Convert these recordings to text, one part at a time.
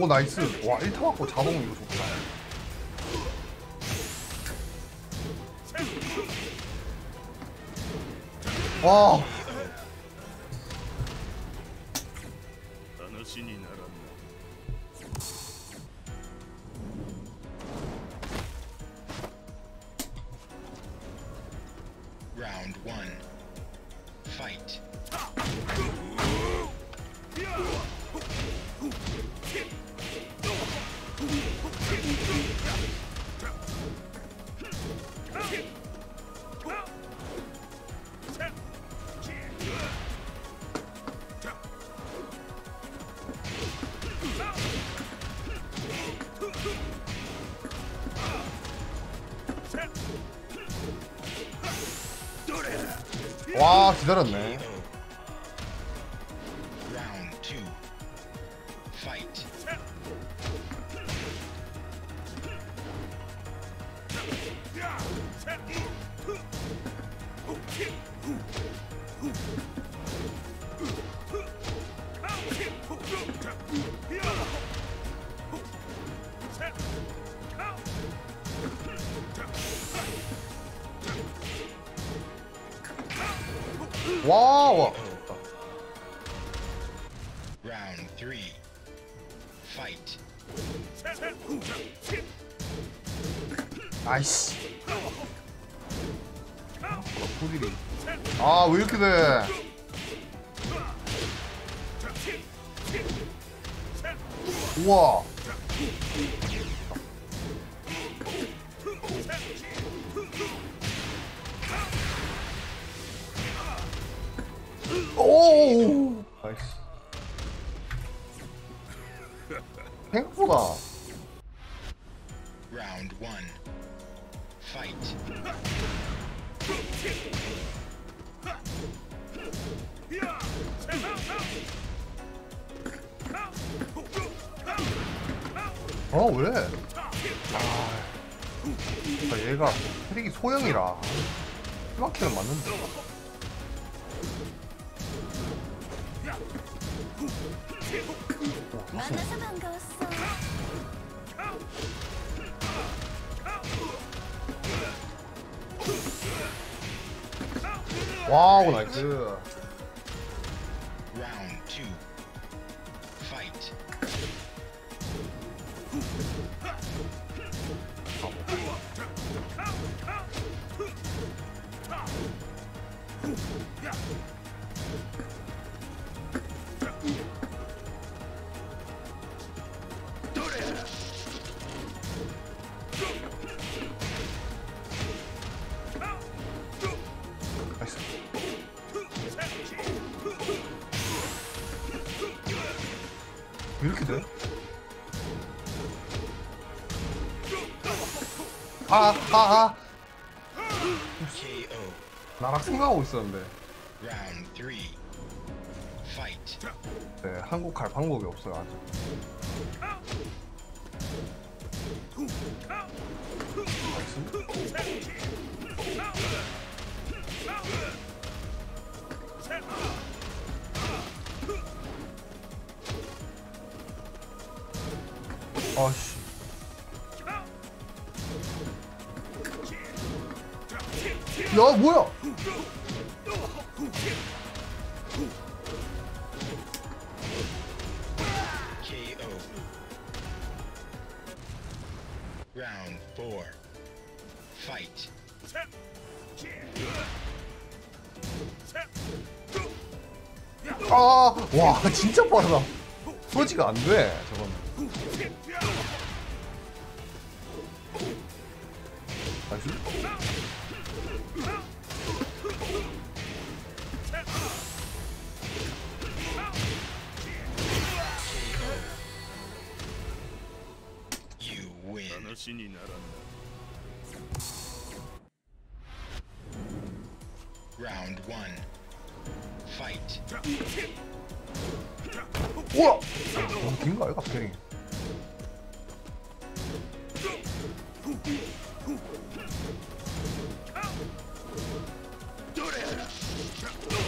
오 나이스. 와 1타 맞고 자동 이거 좋다. 와 기다렸네 Round. Fight. 아이씨 후딜이 아 왜 이렇게 돼? 우와 어 왜? 아, 아, 얘가 트릭이 소형이라 희망키는 맞는데 만나서 반가웠어. 와우 나이스 아, 아, 아. 나랑 생각하고 있었는데. 네, 한국 갈 방법이 없어요, 아직. 아씨. 야, 뭐야? Round four. Fight. 아, 와, 진짜 빠르다. 소지가 안 돼, 저거는. 자신이 날았다. 라운드 1. 파이트. 우와! 너무 긴거 아이가 갑자기.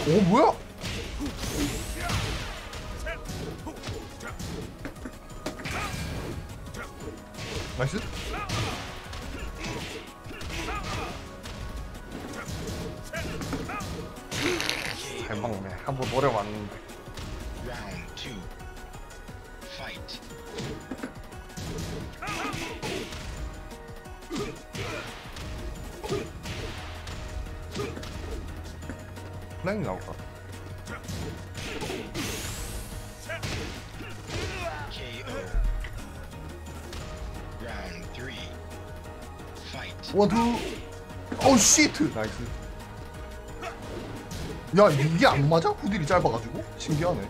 오 뭐야? one two 어우 shit nice. 야 이게 안 맞아? 후딜이 짧아가지고? 신기하네.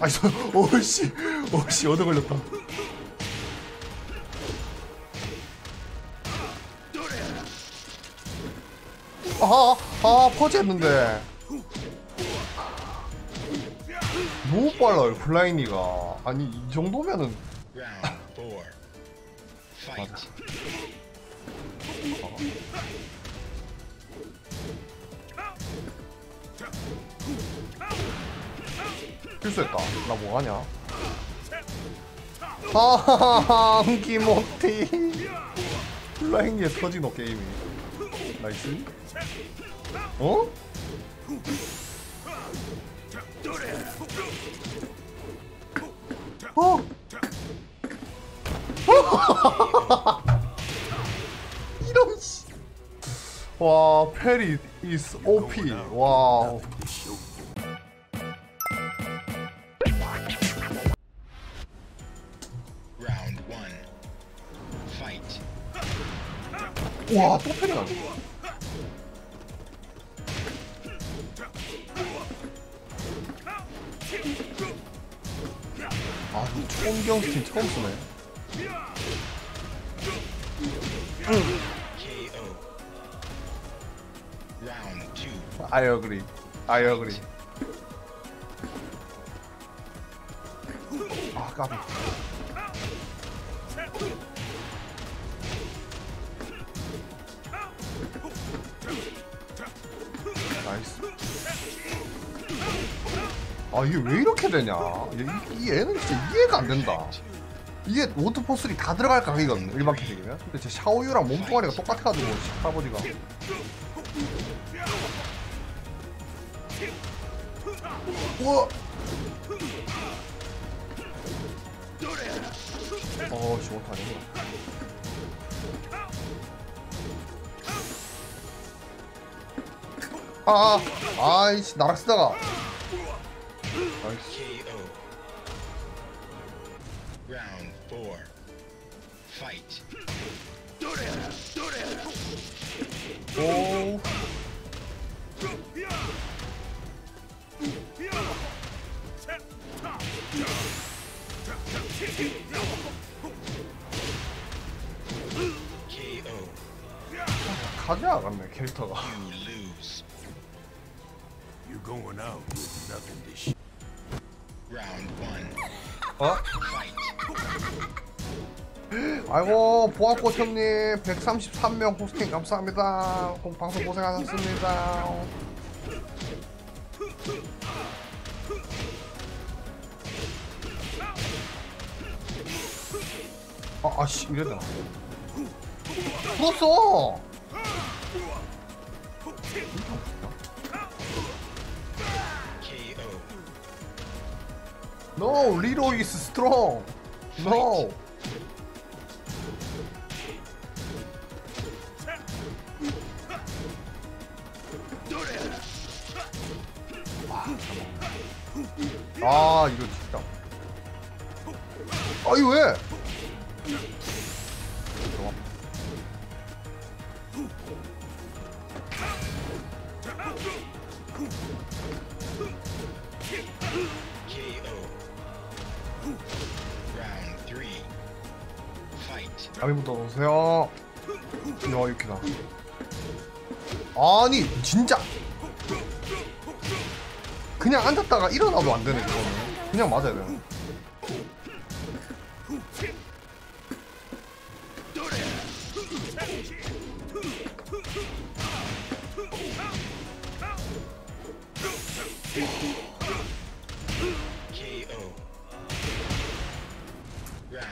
아이씨 어우씨. 어우씨 얻어 걸렸다. 아아 아, pause했는데 너무 빨라요 블라인이가 아니 이 정도면은 four. Fight. 실수했다 나 뭐하냐 하하하 기모티 블라인기에 터지노 게임이 나이스 어? 어? 이런 씨. 와 페리 is OP 와우. Fight. 와또 페리 처음 쓰네 two. I agree. I agree. 아 까비. Nice. 아 이게 왜 이렇게 되냐? 이, 이 애는 진짜 이해가 안 된다 이게 워터포슬이 다 들어갈 각이거든 일반 캐릭이면. 근데 제 샤오유랑 몸뚱아리가 똑같아가지고 할아버지가. 우와! 어씨 못하네 아, 아, 아이씨, 나락 쓰다가. 아이씨, 오. KO. 가지 않았네, 캐릭터가. You lose. You're going out with nothing to show. Round one. 어? 아이고, 보아꽃 형님, 133명 호스팅 감사합니다. 공- 방송 고생하셨습니다. 아, 아씨? 죽었어! KO. No, Leroy is strong. No. 나도 안 되네 그거는. 그냥 맞아야.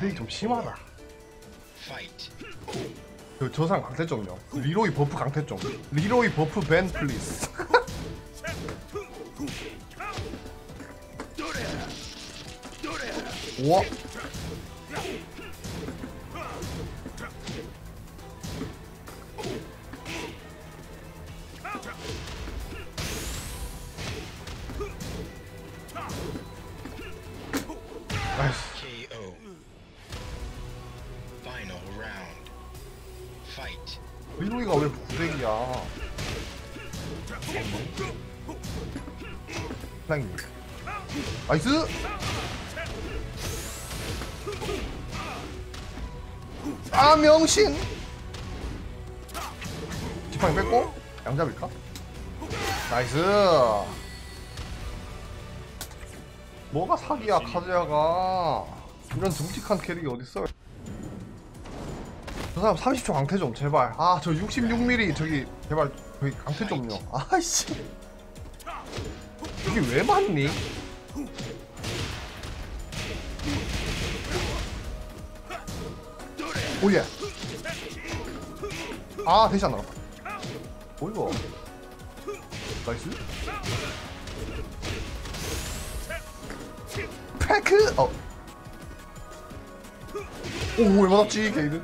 플레이 Round 좀 심하다. Fight. 그, 저 사람 강태 좀요. 리로이 버프 강태 좀. 리로이 버프 밴 플리즈 우 지팡이 뺐고? 양잡일까? Nice. 뭐가 사기야 카즈야가. 이런 듬직한 캐릭이 어딨어 저 사람 30초 강퇴 좀 제발. 아 저 66mm 저기 제발 저기 강퇴 좀요. 아이씨. 이게 왜 맞니? 오예. 아 대시 안 나갔다 뭐 이거 나이스 패크 어. 오 왜 맞았지 게이드.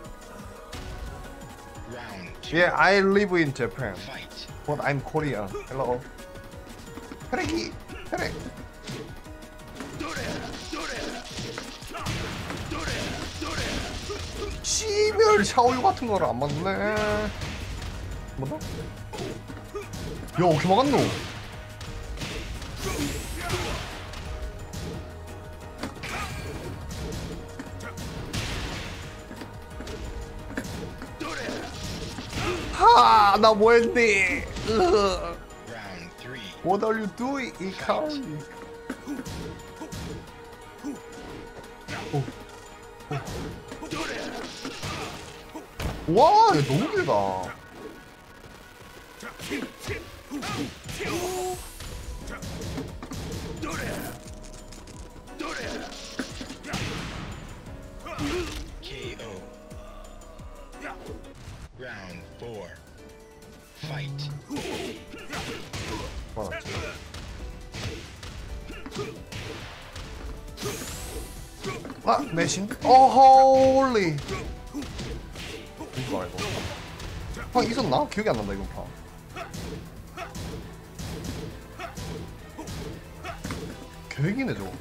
Yeah, I live in Japan, but I'm Korean. Hello. 혈액이 혈액. 씨별 샤오유 같은 거를 안 맞네. 뭐다? 야, 어떻게 막았노? 하, 나 뭐했니? What are you doing, 이카이? 와, 얘 너무 길다. 아, 내신? 어, 홀리. 이거 말고. 아, 있었나? 기억이 안 난다, 이번 판. 계획이네, 저거.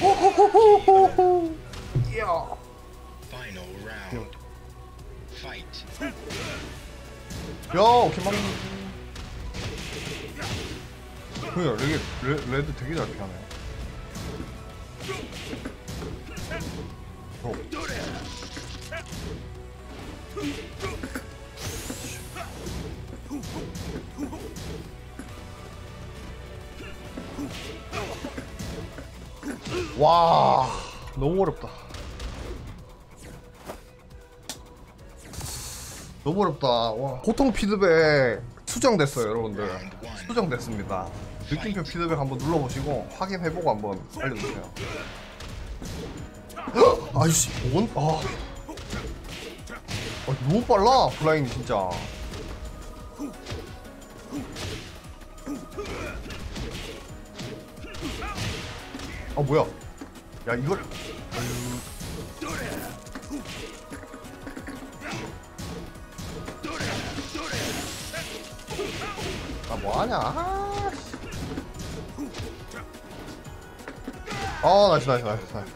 호호호호호호. Fight. 야, 오케이 막. 레, 레드 되게 잘 피하네. 어. 와, 너무 어렵다. 너무 어렵다. 와. 고통 피드백 수정됐어요, 여러분들. 수정됐습니다. 느낌표 피드백 한번 눌러보시고 확인해보고 한번 알려주세요. 헉! 아이씨, 뭔? 아. 아, 너무 빨라, 블라인이 진짜. 아, 뭐야. 야, 이걸. 아 뭐하냐 아, 아 nice nice nice nice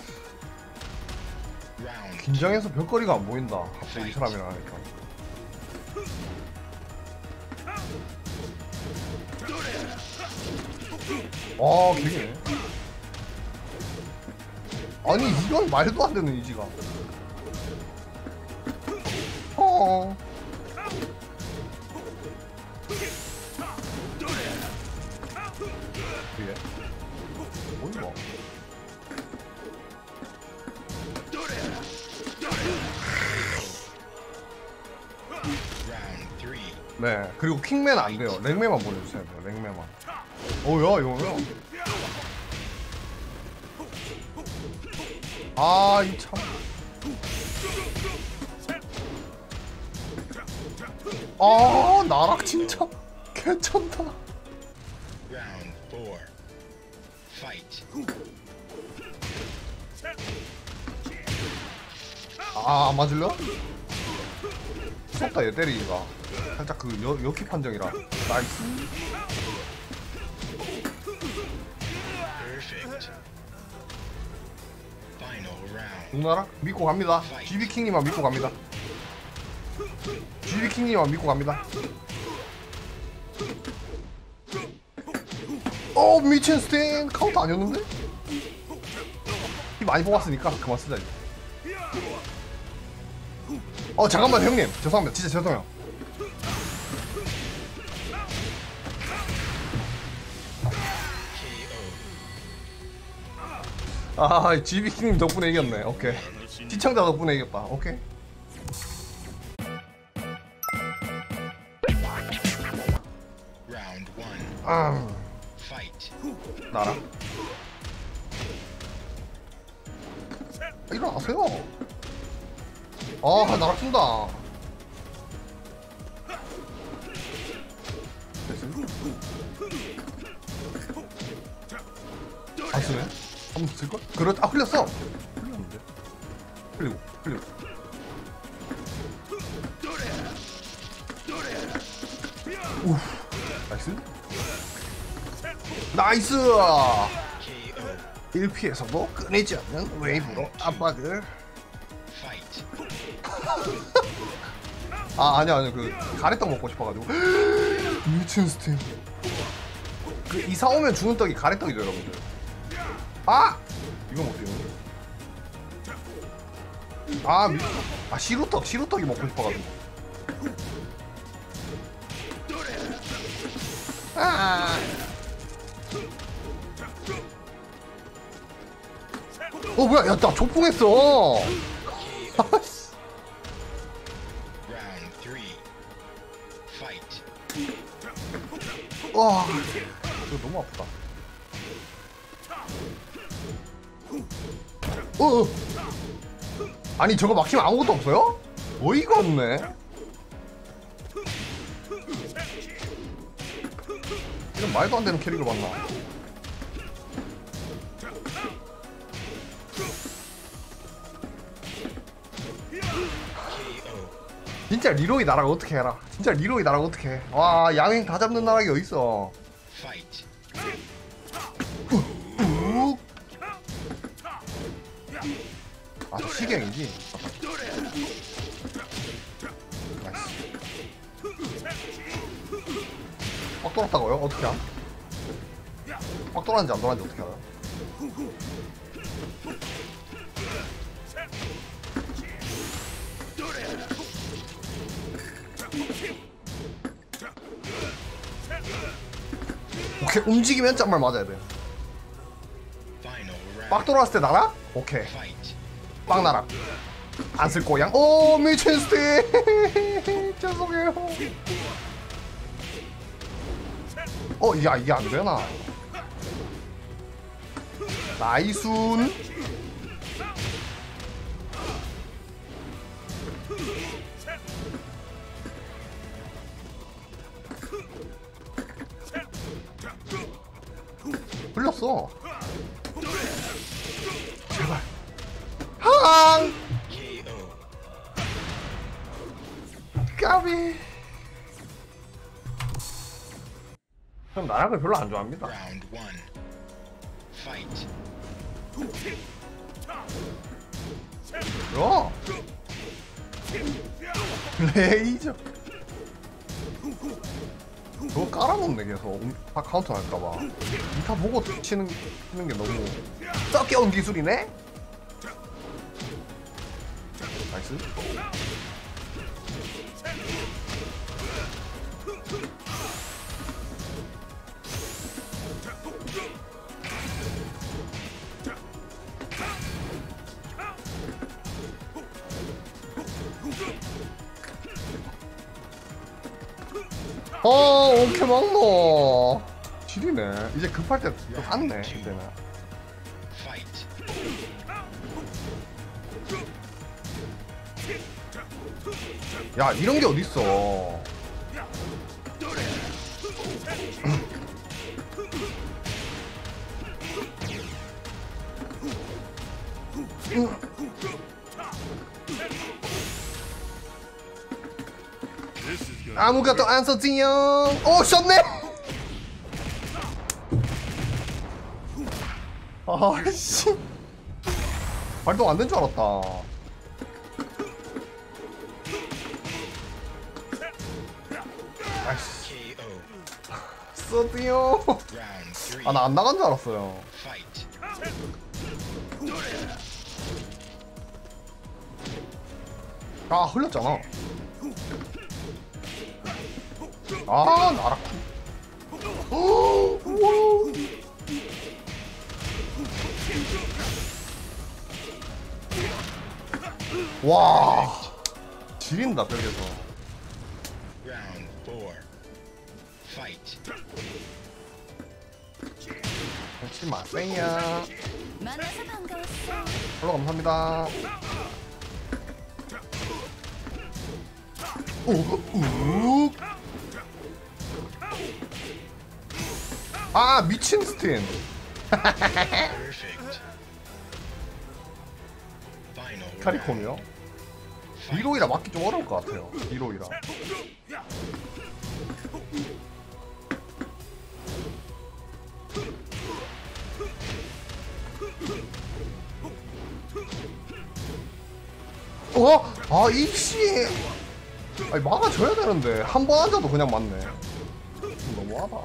긴장해서 별거리가 안 보인다 갑자기 이 사람이랑 하니까 아 되게 아니 이건 말도 안 되는 의지가. 어. 그 네. 그리고 킹맨 안 돼요. 랭맨만 보내주세요. 랭맨만. 어야 이거요. 아, 이 참. 아, 나락 진짜 괜찮다. 아, 맞을려? 무섭다, 얘 때리기가. 살짝 그 여, 여키 판정이라. 나이스. 누나라 믿고 갑니다. GB 킹님만 믿고 갑니다. GB 킹님만 믿고 갑니다. 어 미친 스탠 카운터 아니었는데? 이 많이 뽑았으니까 그만 쓰자 이제. 어 잠깐만 형님 죄송합니다 진짜 죄송해요. 아 GB 킹님 덕분에 이겼네. 오케이. 시청자 덕분에 이겼다. 오케이. 아 Fight. 나라. 일어나세요. 아 나락 쏜다. 안 쓰네? 한번 쓸걸? 그렇 아 흘렸어. 흘렸는데. 흘리고 흘리고. 우 nice. Nice. KO. 1피에서도 끊이지 않는 웨이브로 압박을. 아 아니야 아니야 그 가래떡 먹고 싶어가지고 미친 스팀 그 이사 오면 주는 떡이 가래떡이죠 여러분들 아! 이건 어때요? 아, 미... 아 시루떡 시루떡이 먹고 싶어가지고. 아! 어 뭐야? 야 나 조풍했어. 아씨 Round three. Fight. 와 이거 너무 아프다 어, 어. 아니 저거 막히면 아무것도 없어요? 어이가 없네 이런 말도 안 되는 캐릭을 봤나. 진짜 리로이 나라가 어떻게 해라 진짜 리로이 나라가 어떻게 해와 양행 다 잡는 나라가 어딨어 나이스. 빡 돌았다고요? 어떻게 함? 빡 돌았는지 안 돌았는지 어떻게 알아요? 오케이 움직이면 짱말 맞아야 돼. 빡 돌아왔을 때 날아? 오케이. 빵 나라. 안쓸 거양. 오 미친 스틱. 죄송해요. 어, 야 이게 안 되나? 나이순. 흘렸어. 항. KO. 까비. 전 나락을 별로 안 좋아합니다. 야. 레이저. 저거 깔아놓네 계속 음, 다 카운터 할까봐 이타 보고 치는, 치는 게 너무 썩겨운 기술이네? 나이스. 어 오케이 막노. 지리네. 이제 급할 때또 갔네 이때는 야 이런 게 어딨어. 아무것도 안 썼지요 오 셨네? 아씨. 발동 안 된 줄 알았다 three. 아나 안 나간 줄 알았어요. 아 흘렸잖아 아 우와. 와 지린다 벽에서 그렇지 마세요. 별로 감사합니다 오, 우. 아 미친 스틴. 카리콤이요? 디로이라 맞기 좀 어려울 것 같아요 디로이라 어? 아 이씨. 아니 막아줘야 되는데. 한 번 앉아도 그냥 맞네. 좀 너무하다.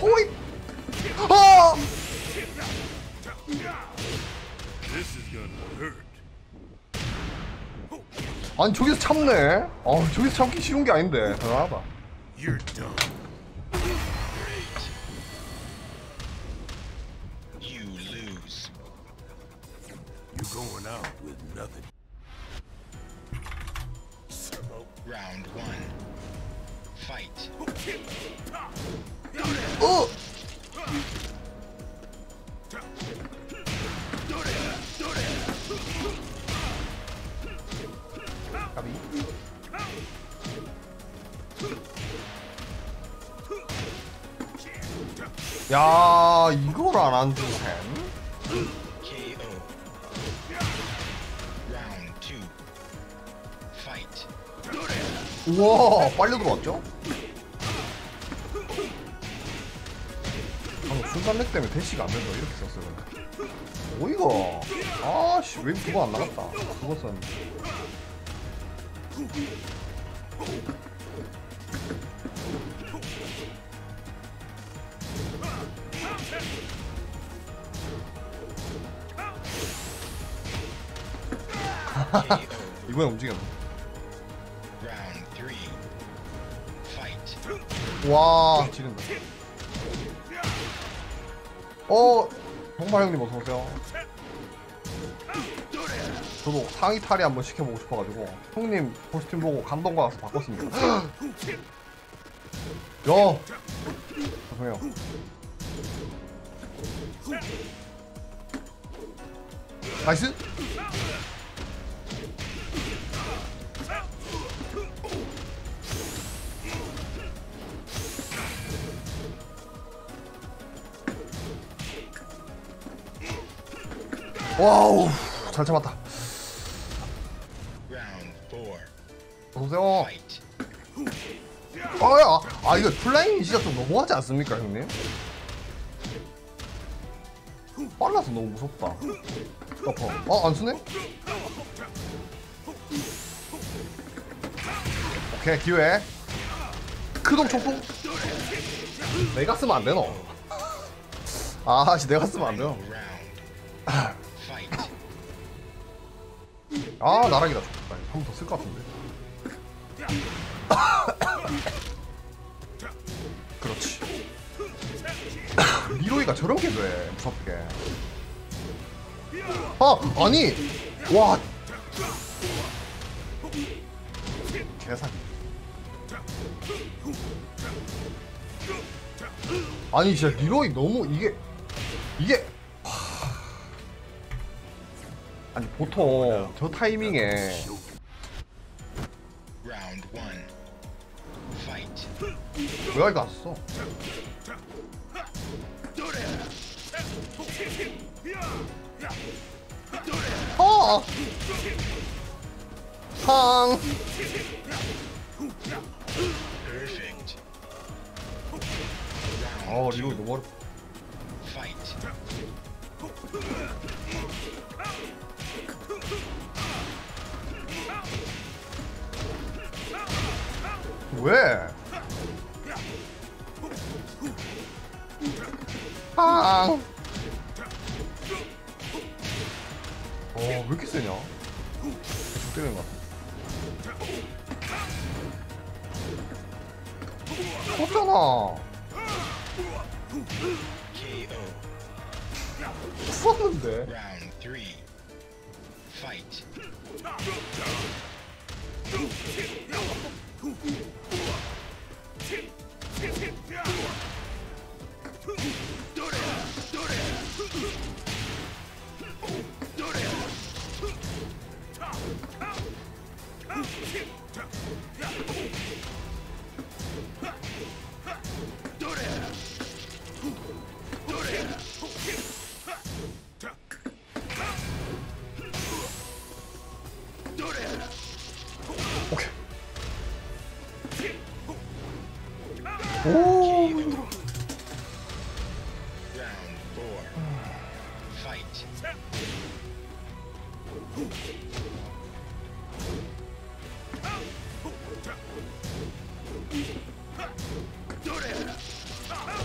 호잇! 아! 아니 저기서 참네. 어 저기서 참기 쉬운 게 아닌데. 대단하다 까비. 야 이걸 안. Fight. 우와 빨리 들어왔죠? 방금 순간렉 때문에 대시가 안 된다 이렇게 썼어요 뭐 이거 아씨 왜 그거 안 나갔다 그거 썼는데. 움직였네 Round three. Fight. 와 지른다 어 정말 형님 어서오세요 저도 상의 탈이 한번 시켜보고 싶어가지고 형님 costume 보고 감동 받아서 바꿨습니다. 야! 죄송해요. Nice! 와우 잘 참았다 어서오세요 Fight. 아야 아 이거 플라잉 진짜 좀 너무하지 않습니까 형님? 빨라서 너무 무섭다 덮어 어안 쓰네? 오케이 기회 크동 총풍 내가 쓰면 안 되노 아, 씨, 내가 쓰면 안 돼요. 아, 나락이다. 한번 더 쓸 것 같은데. 그렇지. 리로이가 저런 게 돼. 무섭게. 아, 아니. 와. 개사기. 아니 진짜 리로이 너무 이게 이게 하... 아니 보통 저 타이밍에 왜 이거 왔어? 어! 팡! 어 리로이 너무 어렵 Fight. 왜? 팡! 어, 왜 이렇게 세냐? 것 같아. 컸잖아. KO. 풀었는데. Round three. Fight.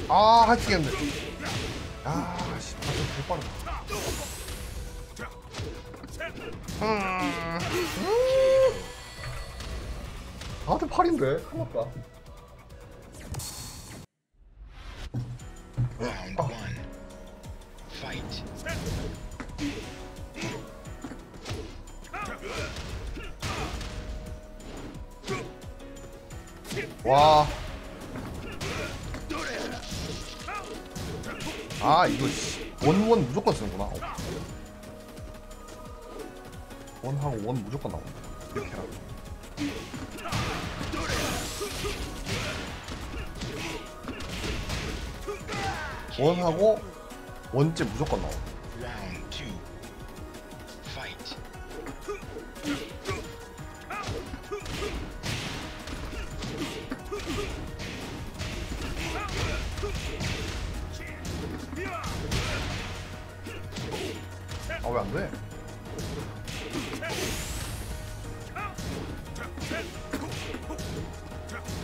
아, 할치겠는데. 아, 씨, 아, 좀 빠르다. 음. 나한테 팔인데? 큰일 났다. Round one. Fight. 와. 아, 이거, 씨. 원원 무조건 쓰는구나. 어. 원하고 원 무조건 나온다. 이렇게 해라. 원하고 원째 무조건 나온다. 왜 안 돼?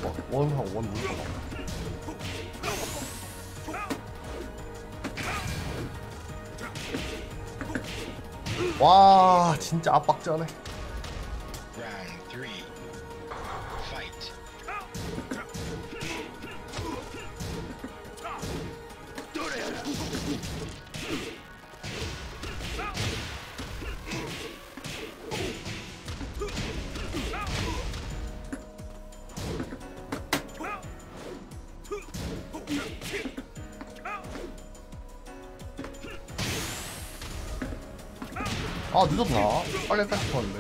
어, 원하고 원 무조건 나온다. 와, 진짜 압박전해. 늦었나? 빨리 했다 싶었는데.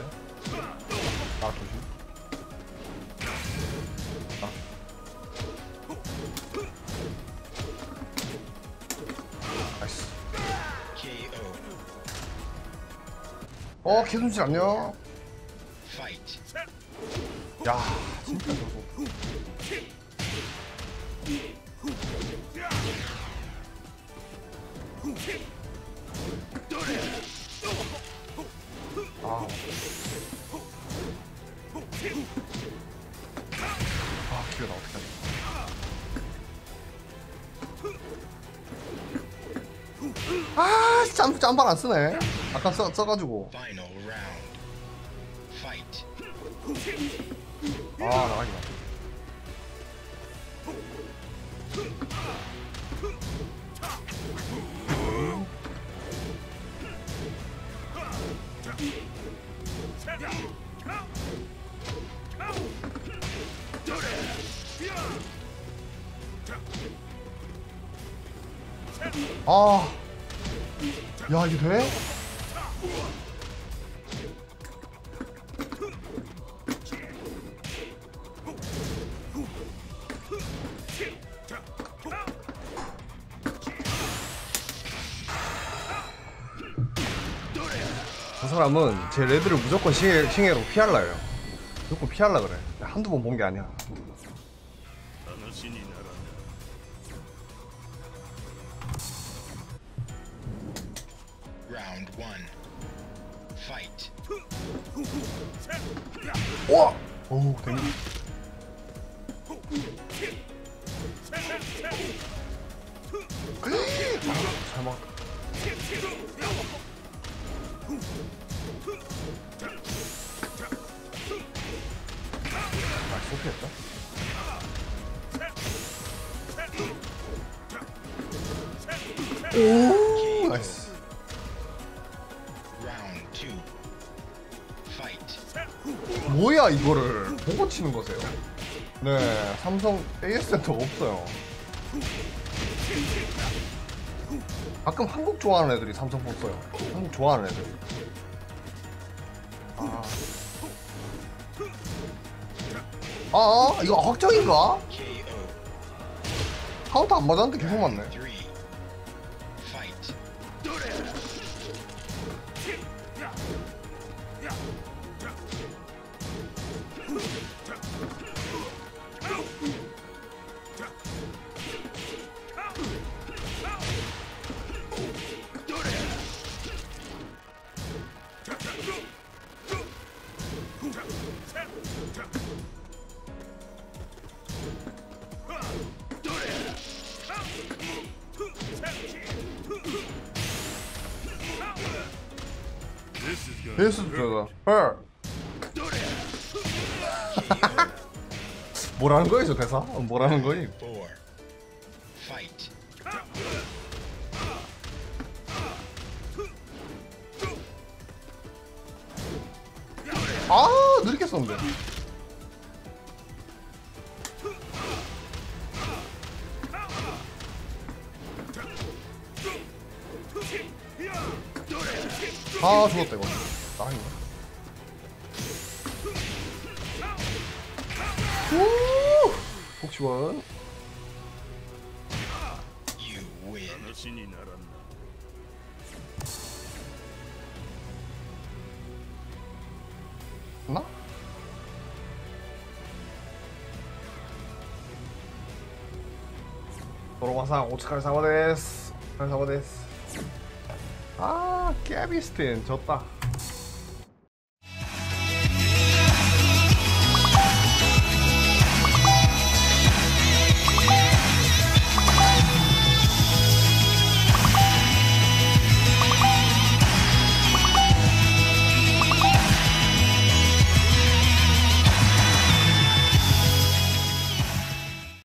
아, 조심. 아. 어, 개순실 안녕. 야, 진짜 저거. 짬, 짬발 안 쓰네. 아까 써, 써가지고. 아 나가기다 아, 야 이게 돼? 저 사람은 제 레드를 무조건 싱해, 싱해로 피할라 해요. 무조건 피할라 그래. 한두 번 본 게 아니야. 센터가 없어요. 가끔 한국 좋아하는 애들이 삼성 폰 써요. 한국 좋아하는 애들. 아, 아 이거 확정인가? 카운터 안 맞았는데 계속 맞네. 헐. 뭐라는 거야 저 대사? 뭐라는 거니? 아 느리게 썼는데. 아 죽었다 이거. 땅인가? 오! 복시원. 나? 도로마상 오츠카레 사마 데스. 사마 데스. 아, 깨비스틴 졌다.